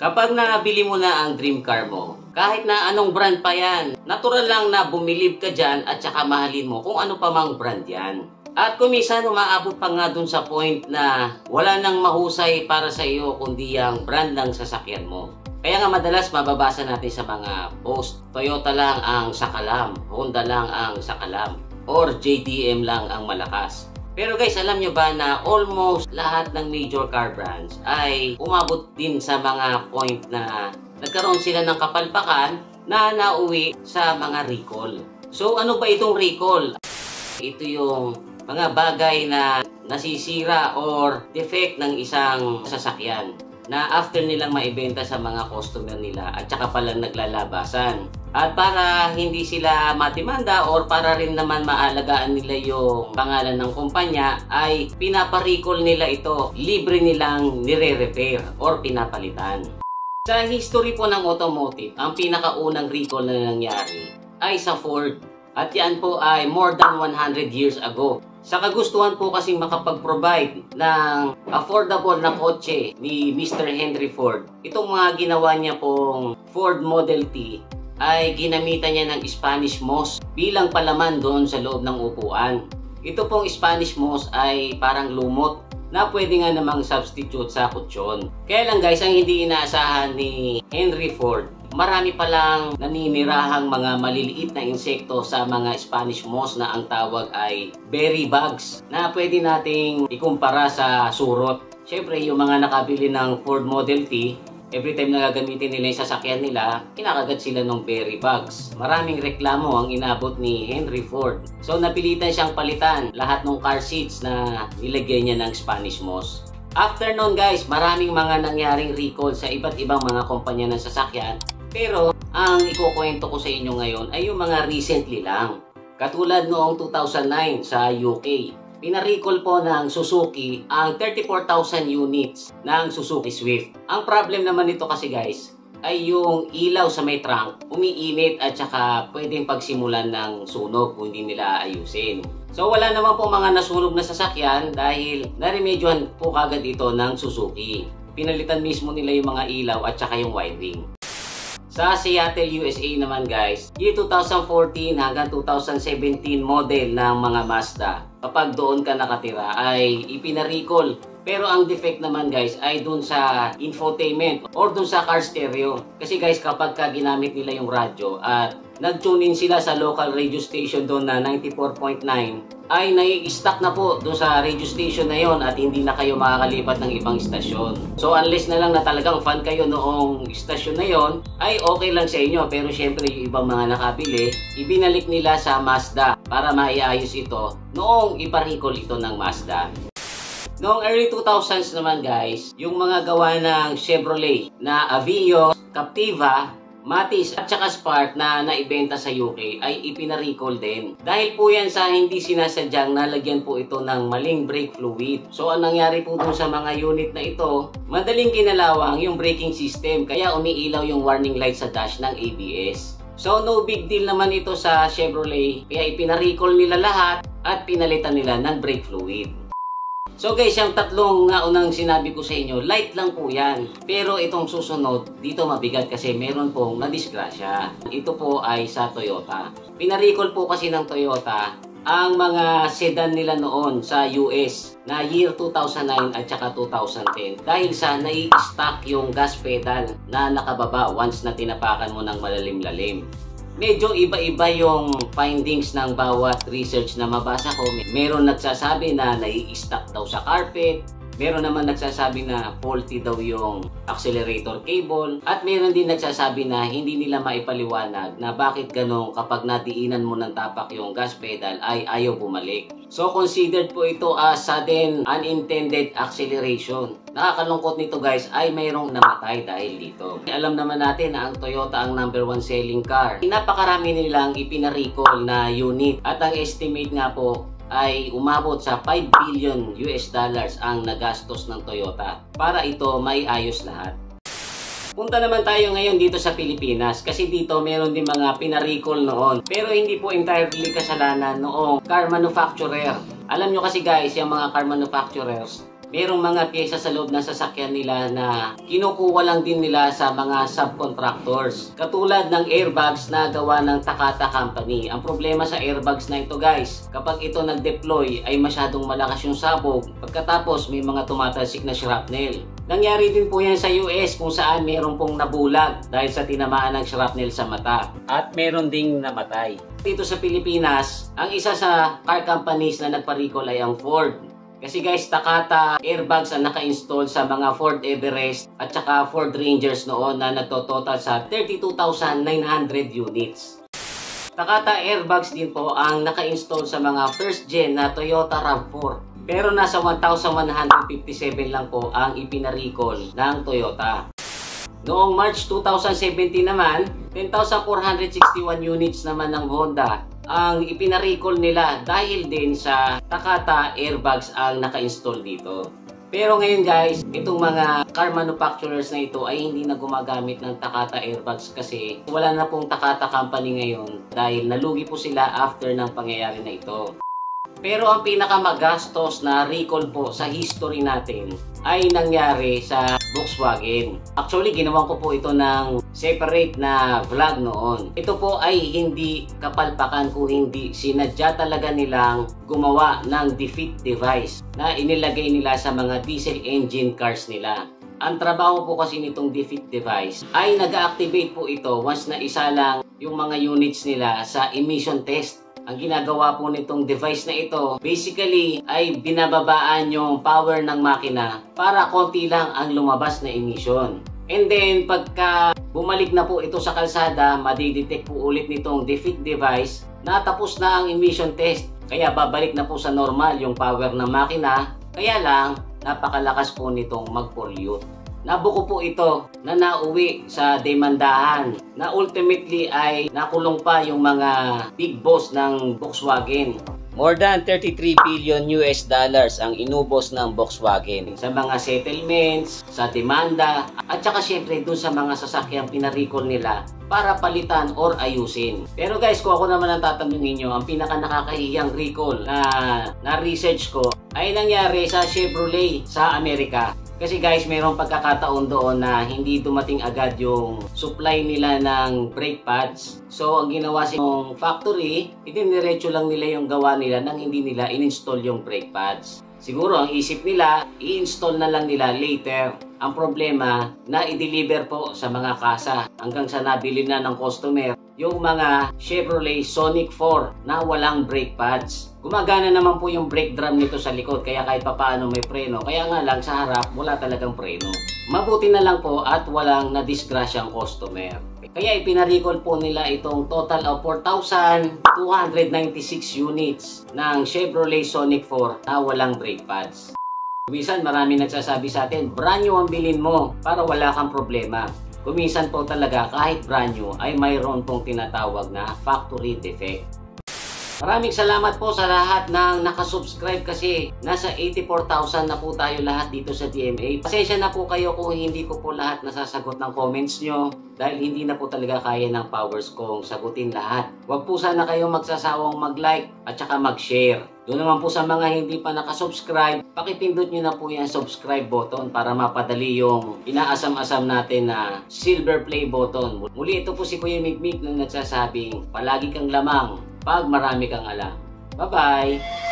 Kapag nabili mo na ang dream car mo, kahit na anong brand pa yan, natural lang na bumilib ka dyan at saka mahalin mo kung ano pa mang brand yan. At kumisan umaabot pa nga dun sa point na wala nang mahusay para sa iyo kundi ang brand ng sasakyan mo. Kaya nga madalas mababasa natin sa mga post, Toyota lang ang sakalam, Honda lang ang sakalam, or JDM lang ang malakas. Pero guys, alam nyo ba na almost lahat ng major car brands ay umabot din sa mga point na nagkaroon sila ng kapalpakan na nauwi sa mga recall. So ano ba itong recall? Ito yung mga bagay na nasisira or defect ng isang sasakyan na after nilang maibenta sa mga customer nila at saka palang naglalabasan. At para hindi sila matimanda or para rin naman maalagaan nila yung pangalan ng kumpanya ay pinaparicall nila ito. Libre nilang nire-repair or pinapalitan. Sa history po ng automotive, ang pinakaunang recall na nangyari ay sa Ford. At yan po ay more than 100 years ago. Sa kagustuhan po kasing makapag-provide ng affordable na kotse ni Mr. Henry Ford, itong mga ginawa niya pong Ford Model T ay ginamitan niya ng Spanish moss bilang palaman doon sa loob ng upuan. Ito pong Spanish moss ay parang lumot na pwede nga namang substitute sa kutsyon. Kaya lang guys, ang hindi inaasahan ni Henry Ford, marami palang naninirahang mga maliliit na insekto sa mga Spanish moss na ang tawag ay berry bugs na pwede nating ikumpara sa surot. Siyempre, yung mga nakabili ng Ford Model T, every time na gagamitin nila yung sasakyan nila, kinakagat sila ng berry bugs. Maraming reklamo ang inabot ni Henry Ford. So napilitan siyang palitan lahat ng car seats na nilagyan niya ng Spanish moss. After nun guys, maraming mga nangyaring recall sa iba't ibang mga kumpanya ng sasakyan. Pero ang ikukwento ko sa inyo ngayon ay yung mga recently lang. Katulad noong 2009 sa UK, Pina-recall po ng Suzuki ang 34,000 units ng Suzuki Swift. Ang problem naman nito kasi guys, ay yung ilaw sa may trunk, umiinit at saka pwedeng pagsimulan ng sunog kung hindi nila ayusin. So wala naman po mga nasunog na sasakyan dahil naremedyohan po kagad ito ng Suzuki. Pinalitan mismo nila yung mga ilaw at saka yung wiring. Sa Seattle, USA naman guys, year 2014 hanggang 2017 model ng mga Mazda. Kapag doon ka nakatira ay ipinarecall. Pero ang defect naman guys ay doon sa infotainment or doon sa car stereo. Kasi guys kapag ka ginamit nila yung radyo at nag-tune in sila sa local radio station doon na 94.9 ay nai-stuck na po doon sa radio station na yon at hindi na kayo makakalipat ng ibang istasyon. So unless na lang na talagang fan kayo noong istasyon na yon ay okay lang sa inyo pero syempre yung ibang mga nakabili ibinalik nila sa Mazda para maiayos ito noong iparicall ito ng Mazda. Noong early 2000s naman guys, yung mga gawa ng Chevrolet na Aveo, Captiva, Matis at saka Spark na naibenta sa UK ay ipina-recall din. Dahil po yan sa hindi sinasadyang nalagyan po ito ng maling brake fluid. So ang nangyari po dun sa mga unit na ito, madaling kinalawang yung braking system kaya umiilaw yung warning light sa dash ng ABS. So no big deal naman ito sa Chevrolet kaya ipina-recall nila lahat at pinalitan nila ng brake fluid. So guys, yung tatlong nga unang sinabi ko sa inyo, light lang po yan. Pero itong susunod, dito mabigat kasi meron pong nadisgrasya. Ito po ay sa Toyota. Pinarecall po kasi ng Toyota ang mga sedan nila noon sa US na year 2009 at saka 2010 dahil sa nai-stock yung gas pedal na nakababa once na tinapakan mo ng malalim-lalim medyo iba-iba yung findings ng bawat research na mabasa ko. Meron nagsasabi na nai-stuck daw sa carpet, meron naman nagsasabi na faulty daw yung accelerator cable, at meron din nagsasabi na hindi nila maipaliwanag na bakit ganong kapag nadiinan mo ng tapak yung gas pedal ay ayaw bumalik. So considered po ito as sudden unintended acceleration. Nakakalungkot nito guys ay mayroong namatay dahil dito. Alam naman natin na ang Toyota ang number one selling car. Napakarami nilang ipinarecall na unit at ang estimate nga po ay umabot sa 5 billion US dollars ang nagastos ng Toyota para ito may ayos lahat. Punta naman tayo ngayon dito sa Pilipinas kasi dito meron din mga pinarecall noon. Pero hindi po entirely kasalanan noong car manufacturer. Alam nyo kasi guys, yung mga car manufacturers merong mga pyesa sa loob ng sasakyan nila na kinukuha lang din nila sa mga subcontractors. Katulad ng airbags na gawa ng Takata Company. Ang problema sa airbags na ito guys, kapag ito nag-deploy ay masyadong malakas yung sabog. Pagkatapos may mga tumatalsik na shrapnel. Nangyari din po yan sa US kung saan meron pong nabulag dahil sa tinamaan ng shrapnel sa mata. At meron ding namatay. Dito sa Pilipinas, ang isa sa car companies na nagpa-recall ay ang Ford. Kasi guys, Takata airbags ang naka-install sa mga Ford Everest at saka Ford Rangers noon na nagtototal sa 32,900 units. Takata airbags din po ang naka-install sa mga first gen na Toyota RAV4 pero nasa 1,157 lang po ang ipinarecall ng Toyota. Noong March 2017 naman, 10,461 units naman ng Honda ang ipinarecall nila dahil din sa Takata airbags ang naka-install dito. Pero ngayon guys, itong mga car manufacturers na ito ay hindi na gumagamit ng Takata airbags kasi wala na pong Takata company ngayon dahil nalugi po sila after ng pangyayari na ito. Pero ang pinakamagastos na recall po sa history natin ay nangyari sa Volkswagen. Actually, ginawan ko po ito ng separate na vlog noon. Ito po ay hindi kapalpakan kung hindi sinadya talaga nilang gumawa ng defeat device na inilagay nila sa mga diesel engine cars nila. Ang trabaho po kasi nitong defeat device ay nag-activate po ito once na isa lang yung mga units nila sa emission test ang ginagawa po nitong device na ito, basically ay binababaan yung power ng makina para konti lang ang lumabas na emission. And then, pagka bumalik na po ito sa kalsada, madidetect po ulit nitong defeat device na tapos na ang emission test. Kaya babalik na po sa normal yung power ng makina. Kaya lang, napakalakas po nitong mag-pollute. Nabuko po ito na nauwi sa demandahan na ultimately ay nakulong pa yung mga big boss ng Volkswagen. More than 33 billion US dollars ang inubos ng Volkswagen sa mga settlements, sa demanda, at saka syempre dun sa mga sasakyang pinaricall nila para palitan or ayusin. Pero guys, kung ako naman ang tatanungin nyo, ang pinaka nakakahiyang recall na na-research ko ay nangyari sa Chevrolet sa Amerika. Kasi guys, mayroong pagkakataon doon na hindi dumating agad yung supply nila ng brake pads. So, ang ginawa sa factory, itiniretso lang nila yung gawa nila nang hindi nila in-install yung brake pads. Siguro ang isip nila, i-install na lang nila later. Ang problema, na i-deliver po sa mga kasa hanggang sa nabili na ng customer yung mga Chevrolet Sonic 4 na walang brake pads. Gumagana naman po yung brake drum nito sa likod kaya kahit papaano may preno. Kaya nga lang sa harap wala talagang preno. Mabuti na lang po at walang nadisgrasyang customer. Kaya ipinaricall po nila itong total of 4,296 units ng Chevrolet Sonic 4 na walang brake pads. Minsan marami nagsasabi sa atin, brand new ang bilin mo para wala kang problema. Kuminsan po talaga kahit brand new ay mayroon pong tinatawag na factory defect. Maraming salamat po sa lahat ng nakasubscribe kasi nasa 84,000 na po tayo lahat dito sa DMA. Pasensya na po kayo kung hindi ko po lahat nasasagot ng comments nyo dahil hindi na po talaga kaya ng powers kong sagutin lahat. Huwag po sana kayong magsasawang mag-like at saka mag-share. Doon naman po sa mga hindi pa nakasubscribe, pakipindot nyo na po yung subscribe button para mapadali yung inaasam-asam natin na silver play button. Muli ito po si Kuya Mikmik nang nagsasabing palagi kang lamang pag marami kang alam. Bye-bye!